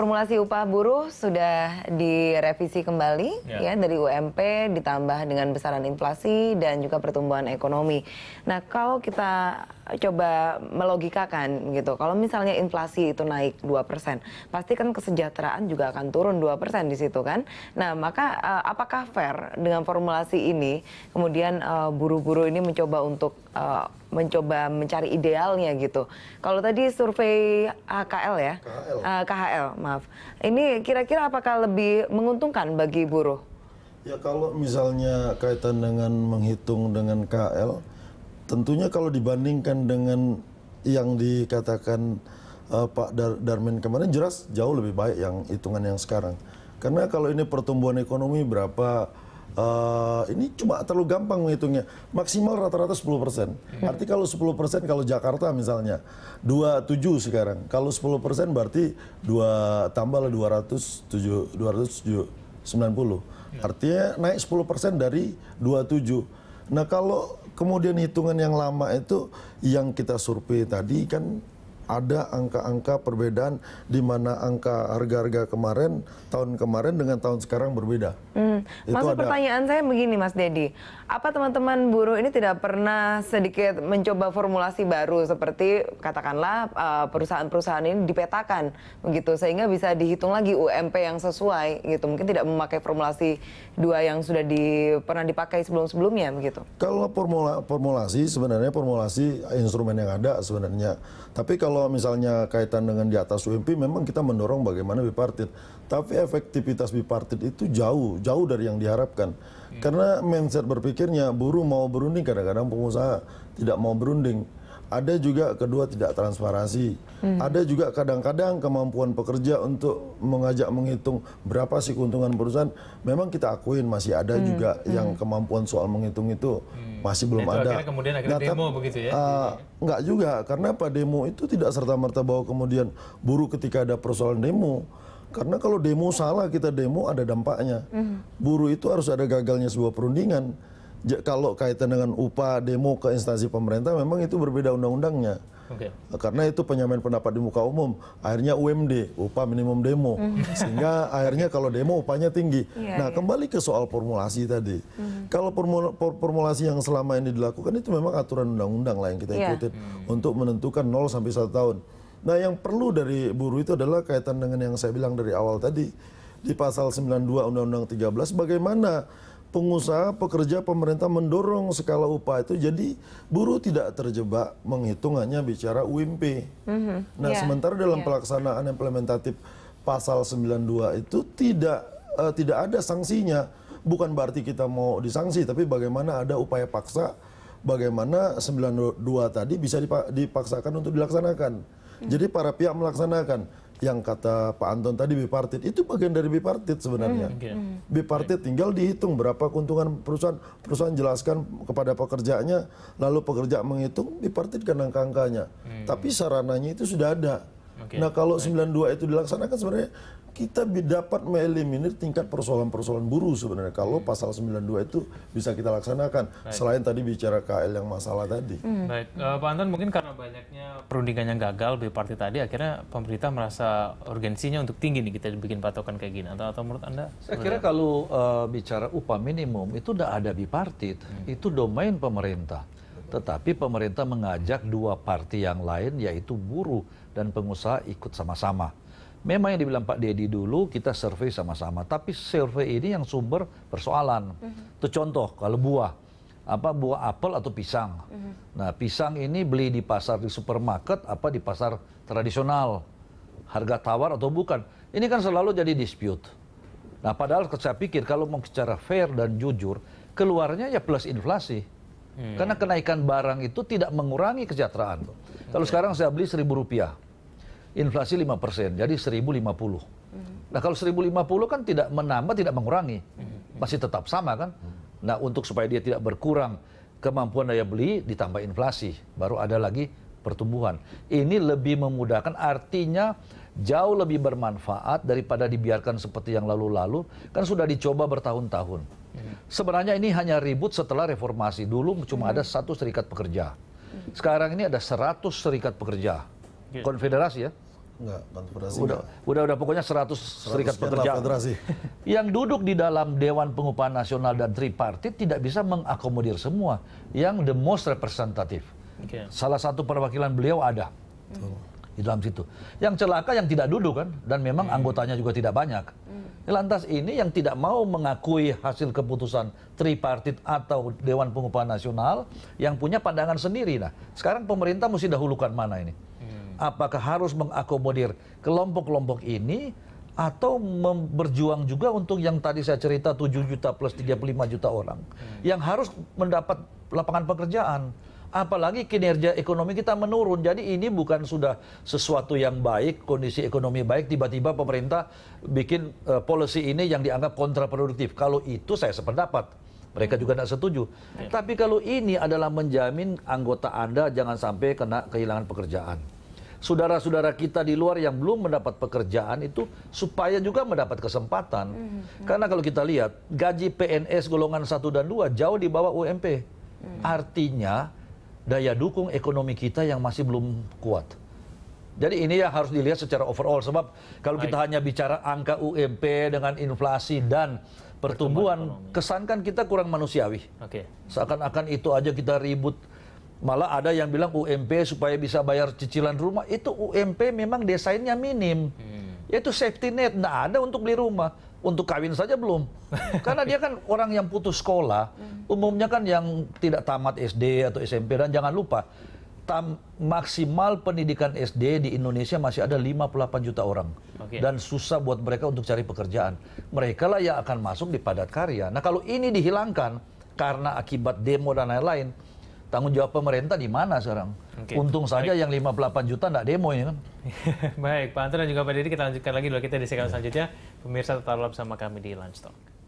formulasi upah buruh sudah direvisi kembali ya. ya dari UMP ditambah dengan besaran inflasi dan juga pertumbuhan ekonomi. Nah, kalau kita coba melogikakan gitu. Kalau misalnya inflasi itu naik 2%, pasti kan kesejahteraan juga akan turun 2% di situ kan. Nah, maka uh, apakah fair dengan formulasi ini kemudian uh, buru-buru ini mencoba untuk uh, mencoba mencari idealnya gitu. Kalau tadi survei HKL ya, KHL, uh, KHL maaf. Ini kira-kira apakah lebih menguntungkan bagi buruh? Ya kalau misalnya kaitan dengan menghitung dengan KL, tentunya kalau dibandingkan dengan yang dikatakan uh, Pak Dar Darmin kemarin jelas jauh lebih baik yang hitungan yang sekarang. Karena kalau ini pertumbuhan ekonomi berapa uh, ini cuma terlalu gampang menghitungnya. Maksimal rata-rata 10 persen. Hmm. Arti kalau 10 persen kalau Jakarta misalnya 27 sekarang. Kalau 10 persen berarti dua tambah lah 207 290. Ya. Artinya naik 10 persen dari 27. Nah kalau kemudian hitungan yang lama itu yang kita survei tadi kan ada angka-angka perbedaan di mana angka harga-harga kemarin tahun kemarin dengan tahun sekarang berbeda. Hmm. Masuk ada... pertanyaan saya begini Mas Dedi, apa teman-teman buruh ini tidak pernah sedikit mencoba formulasi baru seperti katakanlah uh, perusahaan-perusahaan ini dipetakan begitu sehingga bisa dihitung lagi UMP yang sesuai gitu, mungkin tidak memakai formulasi dua yang sudah di, pernah dipakai sebelum-sebelumnya begitu. Kalau formula, formulasi sebenarnya formulasi instrumen yang ada sebenarnya, tapi kalau kalau misalnya kaitan dengan di atas UMP memang kita mendorong bagaimana bipartit. Tapi efektivitas bipartit itu jauh, jauh dari yang diharapkan. Hmm. Karena mindset berpikirnya buruh mau berunding, kadang-kadang pengusaha tidak mau berunding ada juga kedua tidak transparansi. Hmm. Ada juga kadang-kadang kemampuan pekerja untuk mengajak menghitung berapa sih keuntungan perusahaan. Memang kita akuin masih ada hmm. juga hmm. yang kemampuan soal menghitung itu hmm. masih belum itu ada. Akhirnya kemudian akhirnya nah, demo begitu ya? Uh, enggak juga, karena apa demo itu tidak serta merta bahwa kemudian buruh ketika ada persoalan demo. Karena kalau demo salah kita demo ada dampaknya. Hmm. Buruh itu harus ada gagalnya sebuah perundingan kalau kaitan dengan upah demo ke instansi pemerintah memang itu berbeda undang-undangnya. Okay. Karena itu penyampaian pendapat di muka umum, akhirnya UMD, upah minimum demo, mm. sehingga akhirnya kalau demo upahnya tinggi. Yeah, nah yeah. kembali ke soal formulasi tadi, mm. kalau formul formulasi yang selama ini dilakukan itu memang aturan undang-undang lah yang kita yeah. ikutin mm. untuk menentukan 0 sampai 1 tahun. Nah yang perlu dari buruh itu adalah kaitan dengan yang saya bilang dari awal tadi di pasal 92 Undang-Undang 13 bagaimana pengusaha, pekerja, pemerintah mendorong skala upah itu jadi buruh tidak terjebak menghitung hanya bicara UMP. Mm-hmm. Nah, yeah. sementara dalam yeah. pelaksanaan implementatif pasal 92 itu tidak uh, tidak ada sanksinya. Bukan berarti kita mau disanksi, tapi bagaimana ada upaya paksa, bagaimana 92 tadi bisa dipaksakan untuk dilaksanakan. Mm-hmm. Jadi para pihak melaksanakan yang kata Pak Anton tadi bipartit itu bagian dari bipartit sebenarnya. Hmm. Bipartit tinggal dihitung berapa keuntungan perusahaan, perusahaan jelaskan kepada pekerjaannya, lalu pekerja menghitung, bipartitkan angka-angkanya. Hmm. Tapi sarananya itu sudah ada. Okay. Nah kalau Baik. 92 itu dilaksanakan sebenarnya kita dapat mengeliminir tingkat persoalan-persoalan buruh sebenarnya kalau hmm. pasal 92 itu bisa kita laksanakan Baik. selain tadi bicara KL yang masalah tadi. Hmm. Baik, uh, Pak Anton mungkin karena banyaknya perundingan yang gagal di partai tadi akhirnya pemerintah merasa urgensinya untuk tinggi nih kita bikin patokan kayak gini atau atau menurut Anda? Saya kira kalau uh, bicara upah minimum itu udah ada bipartit, hmm. itu domain pemerintah. Tetapi pemerintah mengajak dua partai yang lain yaitu buruh dan pengusaha ikut sama-sama. Memang yang dibilang Pak Dedi dulu kita survei sama-sama, tapi survei ini yang sumber persoalan. Mm-hmm. Itu contoh kalau buah, apa buah apel atau pisang. Mm-hmm. Nah pisang ini beli di pasar di supermarket apa di pasar tradisional, harga tawar atau bukan. Ini kan selalu jadi dispute. Nah padahal saya pikir kalau mau secara fair dan jujur, keluarnya ya plus inflasi. Hmm. Karena kenaikan barang itu tidak mengurangi kesejahteraan. Kalau sekarang saya beli seribu rupiah, inflasi 5%, jadi 1050. Hmm. Nah kalau 1050 kan tidak menambah, tidak mengurangi. Masih tetap sama kan? Nah untuk supaya dia tidak berkurang kemampuan daya beli ditambah inflasi, baru ada lagi pertumbuhan. Ini lebih memudahkan, artinya jauh lebih bermanfaat daripada dibiarkan seperti yang lalu-lalu, kan sudah dicoba bertahun-tahun. Sebenarnya ini hanya ribut setelah reformasi. Dulu cuma ada satu serikat pekerja. Sekarang ini ada 100 serikat pekerja. Konfederasi ya Enggak, konfederasi Udah, enggak. udah, udah pokoknya 100 serikat pekerja. federasi. Yang duduk di dalam Dewan Pengupahan Nasional dan tripartit tidak bisa mengakomodir semua. Yang the most representative. Oke. Salah satu perwakilan beliau ada di dalam situ. Yang celaka yang tidak duduk kan, dan memang anggotanya juga tidak banyak. Lantas ini yang tidak mau mengakui hasil keputusan tripartit atau Dewan Pengupahan Nasional yang punya pandangan sendiri. Nah, sekarang pemerintah mesti dahulukan mana ini? Apakah harus mengakomodir kelompok-kelompok ini atau berjuang juga untuk yang tadi saya cerita 7 juta plus 35 juta orang yang harus mendapat lapangan pekerjaan. Apalagi kinerja ekonomi kita menurun. Jadi ini bukan sudah sesuatu yang baik, kondisi ekonomi baik, tiba-tiba pemerintah bikin eh, policy ini yang dianggap kontraproduktif. Kalau itu saya sependapat. Mereka juga tidak setuju. Tapi kalau ini adalah menjamin anggota Anda jangan sampai kena kehilangan pekerjaan. Saudara-saudara kita di luar yang belum mendapat pekerjaan itu supaya juga mendapat kesempatan. Karena kalau kita lihat gaji PNS golongan 1 dan 2 jauh di bawah UMP. Artinya daya dukung ekonomi kita yang masih belum kuat. Jadi ini yang harus dilihat secara overall sebab kalau kita hanya bicara angka UMP dengan inflasi dan pertumbuhan, kesankan kita kurang manusiawi. Oke. Seakan-akan itu aja kita ribut. Malah ada yang bilang UMP supaya bisa bayar cicilan rumah. Itu UMP memang desainnya minim. Yaitu safety net. Nggak ada untuk beli rumah. Untuk kawin saja belum. Karena dia kan orang yang putus sekolah. Umumnya kan yang tidak tamat SD atau SMP. Dan jangan lupa, tam, maksimal pendidikan SD di Indonesia masih ada 58 juta orang. Oke. Dan susah buat mereka untuk cari pekerjaan. Mereka lah yang akan masuk di padat karya. Nah kalau ini dihilangkan karena akibat demo dan lain-lain, tanggung jawab pemerintah di mana sekarang? Oke. Untung saja yang 58 juta nggak demo ya kan? Baik, Pak Anton dan juga Pak Didi kita lanjutkan lagi dulu kita di segmen selanjutnya. Pemirsa tetaplah bersama kami di Lunch Talk.